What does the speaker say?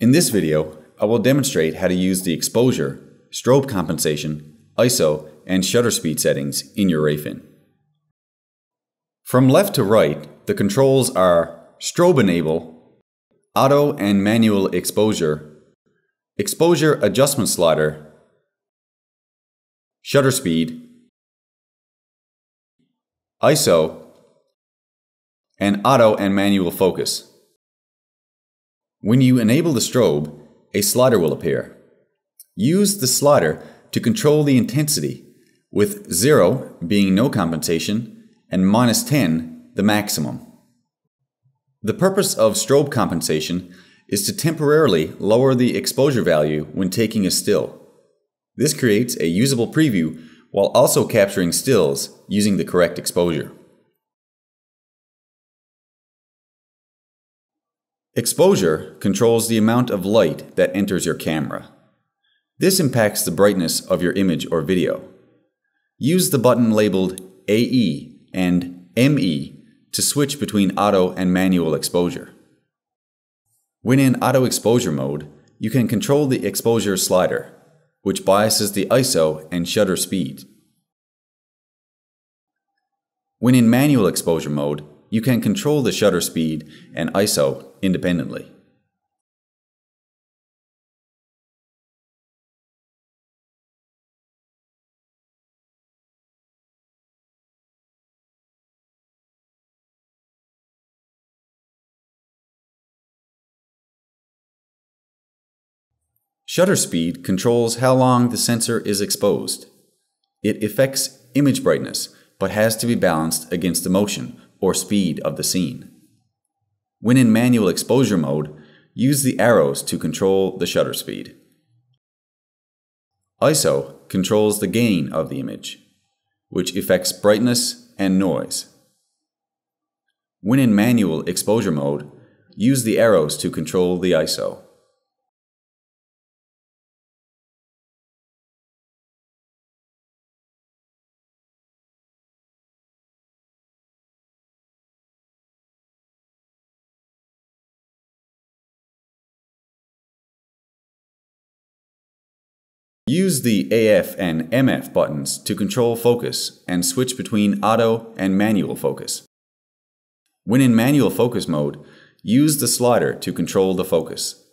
In this video, I will demonstrate how to use the exposure, strobe compensation, ISO, and shutter speed settings in your Rayfin. From left to right, the controls are strobe enable, auto and manual exposure, exposure adjustment slider, shutter speed, ISO, and auto and manual focus. When you enable the strobe, a slider will appear. Use the slider to control the intensity, with 0 being no compensation and minus 10 the maximum. The purpose of strobe compensation is to temporarily lower the exposure value when taking a still. This creates a usable preview while also capturing stills using the correct exposure. Exposure controls the amount of light that enters your camera. This impacts the brightness of your image or video. Use the button labeled AE and ME to switch between auto and manual exposure. When in auto exposure mode, you can control the exposure slider, which biases the ISO and shutter speed. When in manual exposure mode, you can control the shutter speed and ISO independently. Shutter speed controls how long the sensor is exposed. It affects image brightness, but has to be balanced against the motion or speed of the scene. When in manual exposure mode, use the arrows to control the shutter speed. ISO controls the gain of the image, which affects brightness and noise. When in manual exposure mode, use the arrows to control the ISO. Use the AF and MF buttons to control focus and switch between auto and manual focus. When in manual focus mode, use the slider to control the focus.